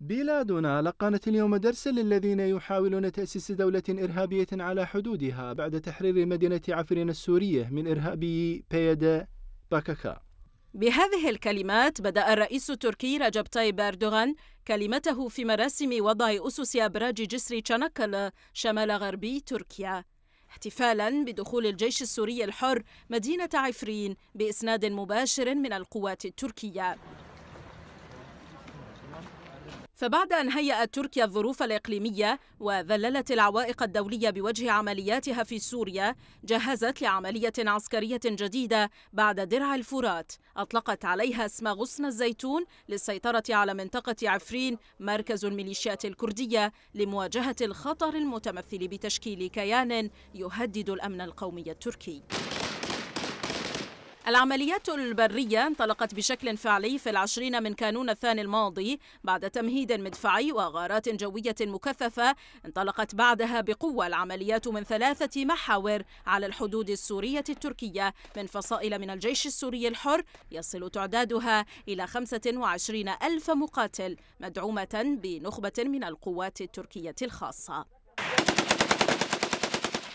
بلادنا لقنت اليوم درسا للذين يحاولون تأسيس دولة إرهابية على حدودها بعد تحرير مدينة عفرين السورية من إرهابي بيد باكاكا. بهذه الكلمات بدأ الرئيس التركي رجب طيب أردوغان كلمته في مراسم وضع أسس أبراج جسر تشانكل شمال غربي تركيا احتفالا بدخول الجيش السوري الحر مدينة عفرين بإسناد مباشر من القوات التركية. فبعد أن هيأت تركيا الظروف الإقليمية وذللت العوائق الدولية بوجه عملياتها في سوريا جهزت لعملية عسكرية جديدة بعد درع الفرات. أطلقت عليها اسم غصن الزيتون للسيطرة على منطقة عفرين مركز الميليشيات الكردية لمواجهة الخطر المتمثل بتشكيل كيان يهدد الأمن القومي التركي. العمليات البرية انطلقت بشكل فعلي في العشرين من كانون الثاني الماضي بعد تمهيد مدفعي وغارات جوية مكثفة انطلقت بعدها بقوة العمليات من ثلاثة محاور على الحدود السورية التركية من فصائل من الجيش السوري الحر يصل تعدادها إلى 25 ألف مقاتل مدعومة بنخبة من القوات التركية الخاصة.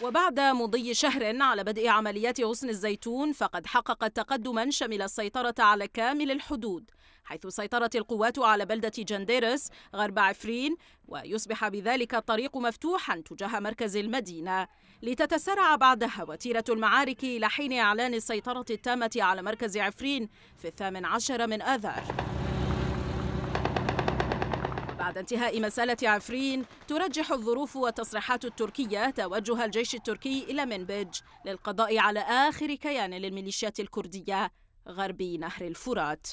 وبعد مضي شهر على بدء عمليات غصن الزيتون فقد حققت تقدما شمل السيطرة على كامل الحدود حيث سيطرت القوات على بلدة جنديرس غرب عفرين ويصبح بذلك الطريق مفتوحا تجاه مركز المدينة. لتتسارع بعدها وتيرة المعارك إلى حين إعلان السيطرة التامة على مركز عفرين في الثامن عشر من آذار. بعد انتهاء مسألة عفرين ترجح الظروف والتصريحات التركية توجه الجيش التركي إلى منبج للقضاء على آخر كيان للميليشيات الكردية غربي نهر الفرات.